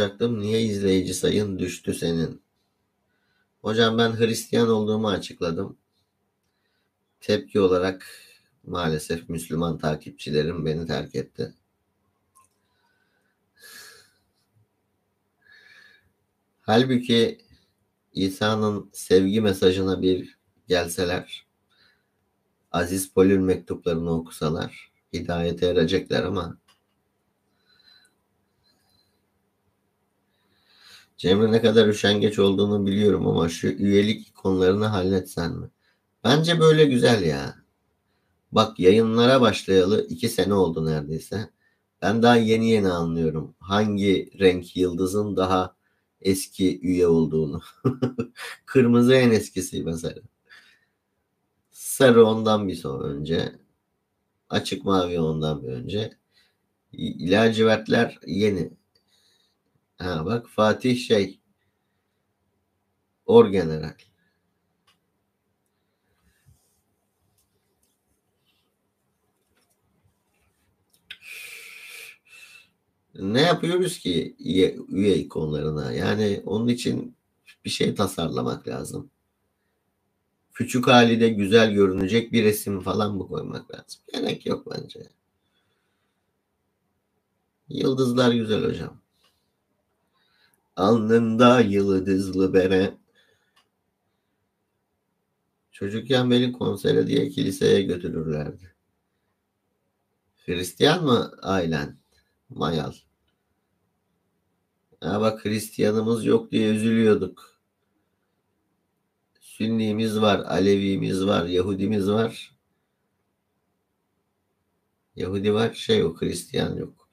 soracaktım. Niye izleyici sayın düştü senin? Hocam ben Hristiyan olduğumu açıkladım. Tepki olarak maalesef Müslüman takipçilerim beni terk etti. Halbuki İsa'nın sevgi mesajına bir gelseler, Aziz Pol'ün mektuplarını okusalar hidayete erecekler ama Cemre ne kadar üşengeç olduğunu biliyorum ama şu üyelik konularını halletsen mi? Bence böyle güzel ya. Bak yayınlara başlayalı iki sene oldu neredeyse. Ben daha yeni yeni anlıyorum hangi renk yıldızın daha eski üye olduğunu. Kırmızı en eskisi mesela. Sarı ondan bir sonra önce. Açık mavi ondan bir önce. Lacivertler yeni. Ha bak Fatih şey Orgeneral. Ne yapıyoruz ki üye, üye ikonlarına? Yani onun için bir şey tasarlamak lazım. Küçük hali de güzel görünecek bir resim falan mı koymak lazım? Gerek yok bence. Yıldızlar güzel hocam. Alnında yıldızlı bere. Çocukken beni konsere diye kiliseye götürürlerdi. Hristiyan mı ailen? Mayal. Ya bak Hristiyanımız yok diye üzülüyorduk. Sünnimiz var, Alevimiz var, Yahudimiz var. Yahudi var, şey yok, Hristiyan yok.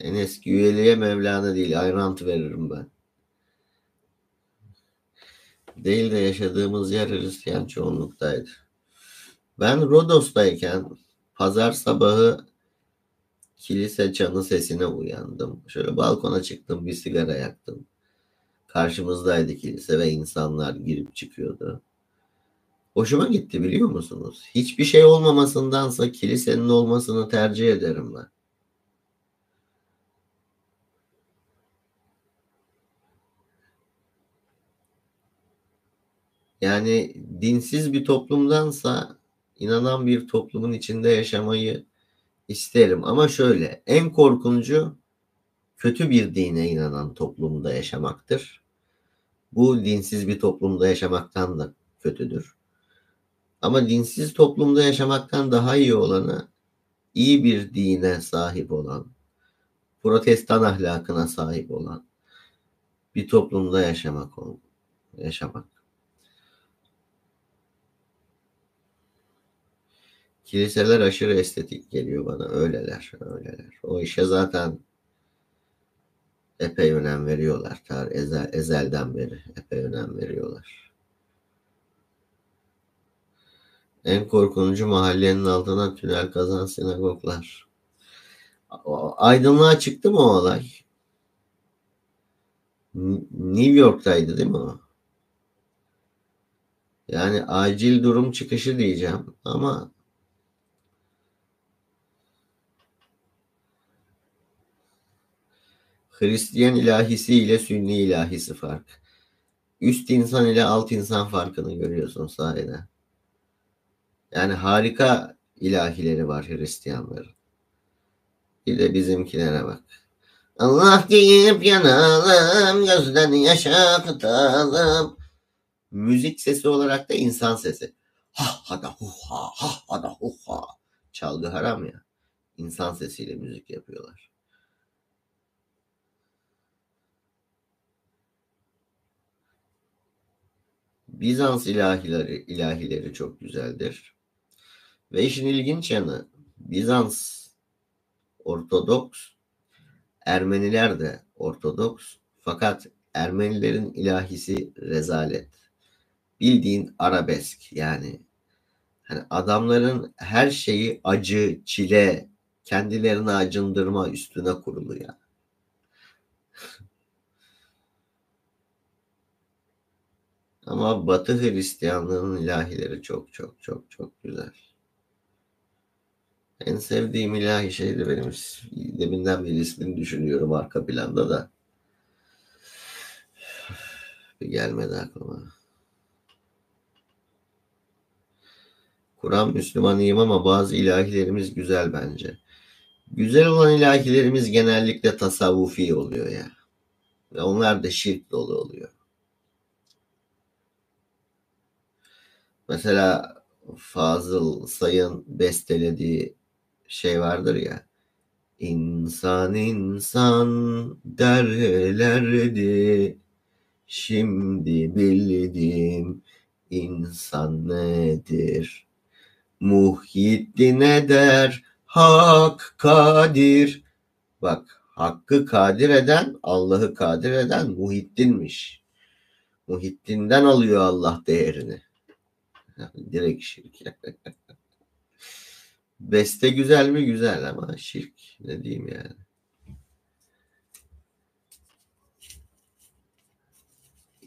En eski üyeliğe Mevlana değil, ayrant veririm ben. Değil de yaşadığımız yer Hristiyan çoğunluktaydı. Ben Rodos'tayken pazar sabahı kilise çanı sesine uyandım. Şöyle balkona çıktım bir sigara yaktım. Karşımızdaydı kilise ve insanlar girip çıkıyordu. Hoşuma gitti biliyor musunuz? Hiçbir şey olmamasındansa kilisenin olmasını tercih ederim ben. Yani dinsiz bir toplumdansa inanan bir toplumun içinde yaşamayı isterim. Ama şöyle en korkuncu kötü bir dine inanan toplumda yaşamaktır. Bu dinsiz bir toplumda yaşamaktan da kötüdür. Ama dinsiz toplumda yaşamaktan daha iyi olanı iyi bir dine sahip olan, protestan ahlakına sahip olan bir toplumda yaşamak yaşamak. Kiliseler aşırı estetik geliyor bana. Öyleler, öyleler. O işe zaten epey önem veriyorlar. Tar ezel, ezelden beri epey önem veriyorlar. En korkuncu mahallenin altına tünel kazan sinagoglar. Aydınlığa çıktı mı o olay? New York'taydı değil mi o? Yani acil durum çıkışı diyeceğim ama Hristiyan ilahisi ile Sünni ilahisi fark. Üst insan ile alt insan farkını görüyorsun sahiden. Yani harika ilahileri var Hristiyanların. Bir de bizimkilere bak. Allah deyip yanalım, gözden yaş akıtalım. Müzik sesi olarak da insan sesi. Ha hada hu ha, ha hada hu ha. Çalgı haram ya. İnsan sesiyle müzik yapıyorlar. Bizans ilahileri, ilahileri çok güzeldir. Ve işin ilginç yanı Bizans Ortodoks, Ermeniler de Ortodoks. Fakat Ermenilerin ilahisi rezalet. Bildiğin arabesk yani. Hani adamların her şeyi acı, çile, kendilerini acındırma üstüne kurulu yani. Ama Batı Hristiyanlığının ilahileri çok çok çok çok güzel. En sevdiğim ilahi şeydi benim. Deminden beri ismini düşünüyorum arka planda da. Bir gelmedi aklıma. Kur'an Müslümanıyım ama bazı ilahilerimiz güzel bence. Güzel olan ilahilerimiz genellikle tasavvufi oluyor ya. Ve onlar da şirk dolu oluyor. Mesela Fazıl Say'ın bestelediği şey vardır ya. İnsan insan derlerdi. Şimdi bildim insan nedir? Muhyiddin eder hak kadir. Bak hakkı kadir eden Allah'ı kadir eden Muhittin'miş. Muhittin'den alıyor Allah değerini. Direkt şirk. Beste güzel mi? Güzel ama şirk. Ne diyeyim yani.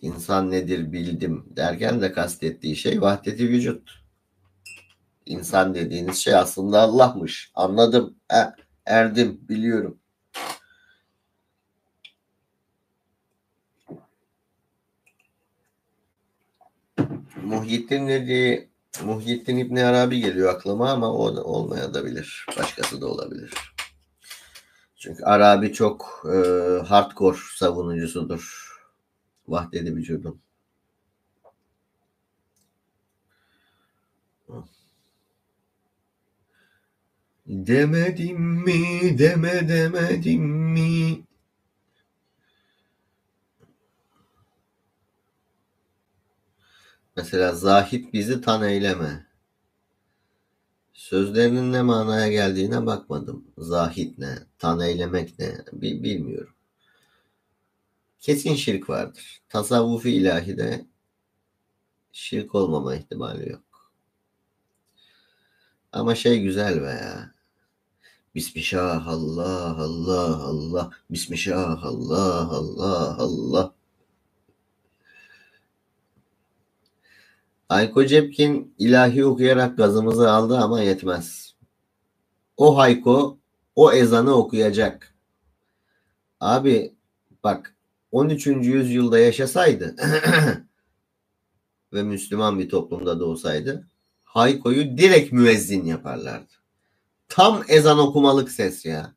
İnsan nedir bildim derken de kastettiği şey vahdeti vücut. İnsan dediğiniz şey aslında Allah'mış. Anladım. He, erdim. Biliyorum. Muhyiddin dediği Muhyiddin İbni Arabi geliyor aklıma ama o da olmayabilir. Başkası da olabilir. Çünkü Arabi çok e, hardcore savunucusudur. Vahdedi vücudun. Demedim mi, deme demedim mi? Mesela zahit bizi tan eyleme. Sözlerinin ne manaya geldiğine bakmadım. Zahit ne? Tan eylemek ne? Bilmiyorum. Kesin şirk vardır. Tasavvufi ilahide şirk olmama ihtimali yok. Ama şey güzel veya Bismillah Allah Allah Allah Bismillah Allah Allah Allah Hayko Cepkin ilahi okuyarak gazımızı aldı ama yetmez. O Hayko o ezanı okuyacak. Abi bak 13. yüzyılda yaşasaydı ve Müslüman bir toplumda doğsaydı Hayko'yu direkt müezzin yaparlardı. Tam ezan okumalık ses ya.